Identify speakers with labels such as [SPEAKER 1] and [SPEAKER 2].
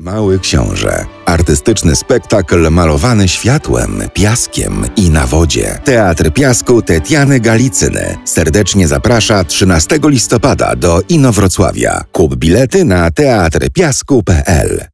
[SPEAKER 1] Mały Książę. Artystyczny spektakl malowany światłem, piaskiem i na wodzie. Teatr Piasku Tetiany Galicyny serdecznie zaprasza 13 listopada do Inowrocławia. Kup bilety na teatrpiasku.pl